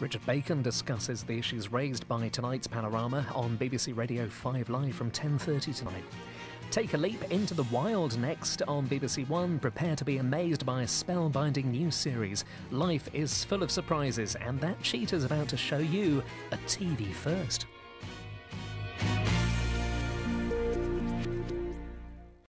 Richard Bacon discusses the issues raised by tonight's panorama on BBC Radio 5 Live from 10:30 tonight. Take a leap into the wild next on BBC One. Prepare to be amazed by a spellbinding new series. Life is full of surprises, and that cheetah's about to show you a TV first.